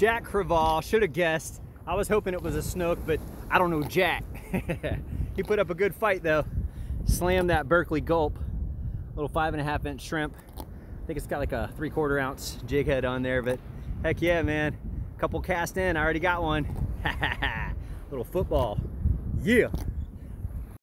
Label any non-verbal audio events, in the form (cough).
Jack Crevalle should have guessed. I was hoping it was a snook, but I don't know Jack. (laughs) he put up a good fight though. Slammed that Berkley gulp. Little five and a half inch shrimp. I think it's got like a three quarter ounce jig head on there, but heck yeah, man. Couple cast in, I already got one. (laughs) Little football. Yeah.